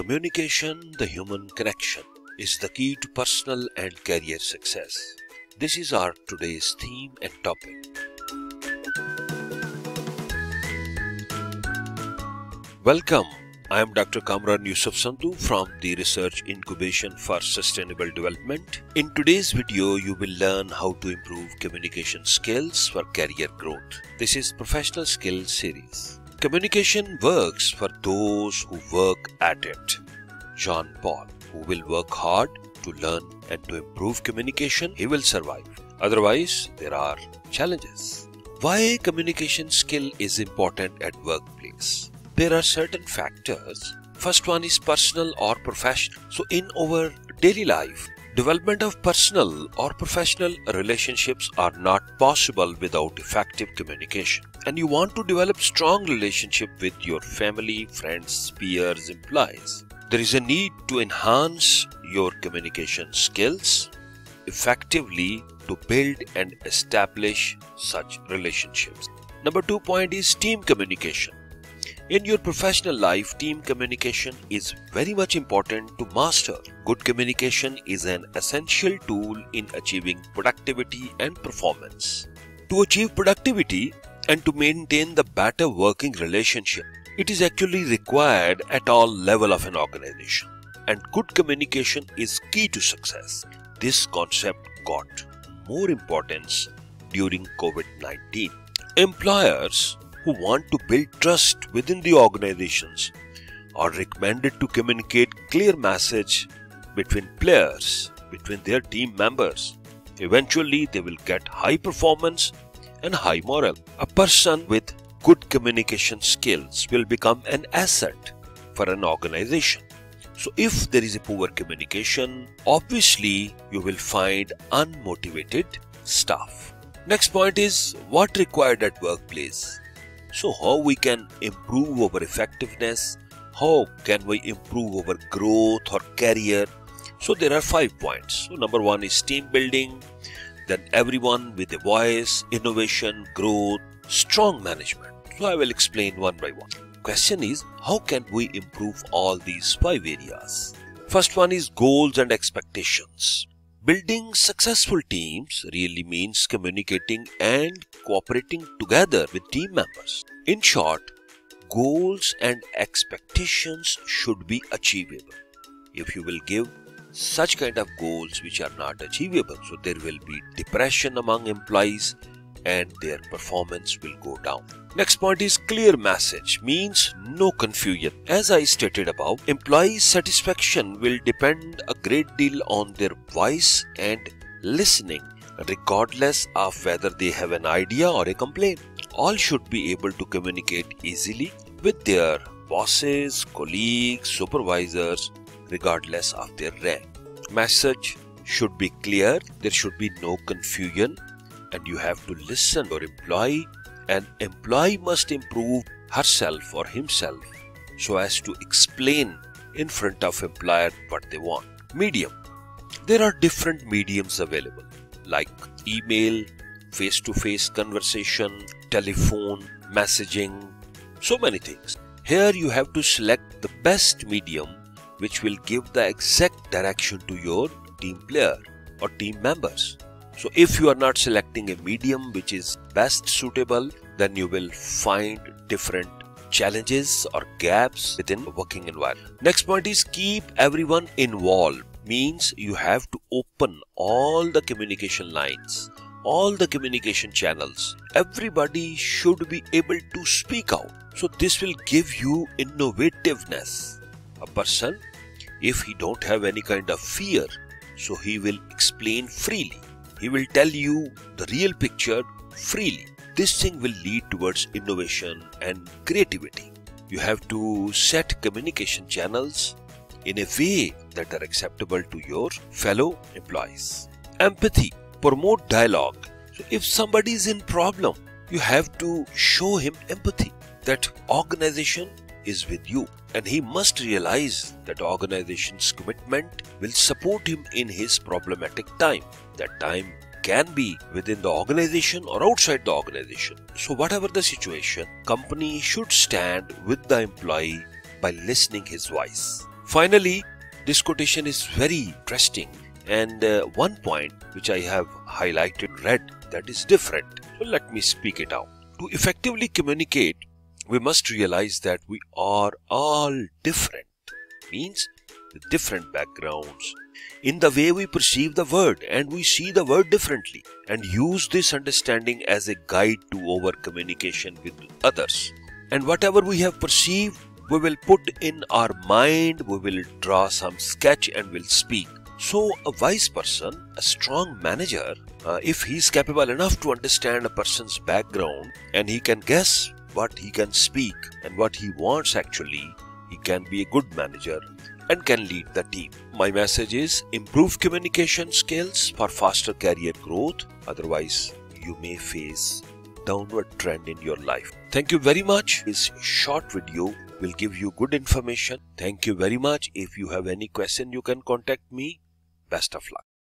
Communication, the human connection, is the key to personal and career success. This is our today's theme and topic. Welcome. I am Dr. Kamran Yusuf Sandhu from the Research Incubation for Sustainable Development. In today's video, you will learn how to improve communication skills for career growth. This is Professional Skills Series. Communication works for those who work at it. John Powell, who will work hard to learn and to improve communication, he will survive. Otherwise, there are challenges. Why communication skill is important at workplace? There are certain factors. First one is personal or professional. So in our daily life, Development of personal or professional relationships are not possible without effective communication. And you want to develop strong relationship with your family, friends, peers, employees. There is a need to enhance your communication skills effectively to build and establish such relationships. Number two point is team communication. In your professional life, team communication is very much important to master. Good communication is an essential tool in achieving productivity and performance. To achieve productivity and to maintain the better working relationship, it is actually required at all level of an organization. And good communication is key to success. This concept got more importance during COVID-19. Employers who want to build trust within the organizations are recommended to communicate clear message between players, between their team members. Eventually, they will get high performance and high morale. A person with good communication skills will become an asset for an organization. So if there is a poor communication, obviously you will find unmotivated staff. Next point is what required at workplace. So how we can improve our effectiveness? How can we improve our growth or career? So there are five points. So number one is team building, then everyone with a voice, innovation, growth, strong management. So I will explain one by one. Question is how can we improve all these five areas? First one is goals and expectations. Building successful teams really means communicating and cooperating together with team members. In short, goals and expectations should be achievable. If you will give such kind of goals which are not achievable, so there will be depression among employees and their performance will go down. Next point is clear message means no confusion. As I stated above, employee satisfaction will depend a great deal on their voice and listening regardless of whether they have an idea or a complaint. All should be able to communicate easily with their bosses, colleagues, supervisors regardless of their rank. Message should be clear, there should be no confusion and you have to listen your employee and employee must improve herself or himself so as to explain in front of employer what they want. Medium. There are different mediums available like email, face-to-face conversation, telephone, messaging, so many things. Here you have to select the best medium which will give the exact direction to your team player or team members. So if you are not selecting a medium which is best suitable, then you will find different challenges or gaps within working environment. Next point is keep everyone involved. Means you have to open all the communication lines all the communication channels. Everybody should be able to speak out. So this will give you innovativeness. A person if he don't have any kind of fear so he will explain freely he will tell you the real picture freely. This thing will lead towards innovation and creativity. You have to set communication channels in a way that are acceptable to your fellow employees. Empathy, promote dialogue. So if somebody is in problem, you have to show him empathy that organization is with you and he must realize that organization's commitment will support him in his problematic time. That time can be within the organization or outside the organization. So whatever the situation, company should stand with the employee by listening his voice. Finally, this quotation is very interesting and uh, one point which I have highlighted red that is different. So let me speak it out. To effectively communicate, we must realize that we are all different. Means different backgrounds in the way we perceive the word and we see the word differently and use this understanding as a guide to our communication with others. And whatever we have perceived, we will put in our mind, we will draw some sketch and will speak. So, a wise person, a strong manager, uh, if he is capable enough to understand a person's background and he can guess what he can speak and what he wants actually, he can be a good manager and can lead the team. My message is improve communication skills for faster career growth. Otherwise, you may face downward trend in your life. Thank you very much. This short video will give you good information. Thank you very much. If you have any question, you can contact me. Best of luck.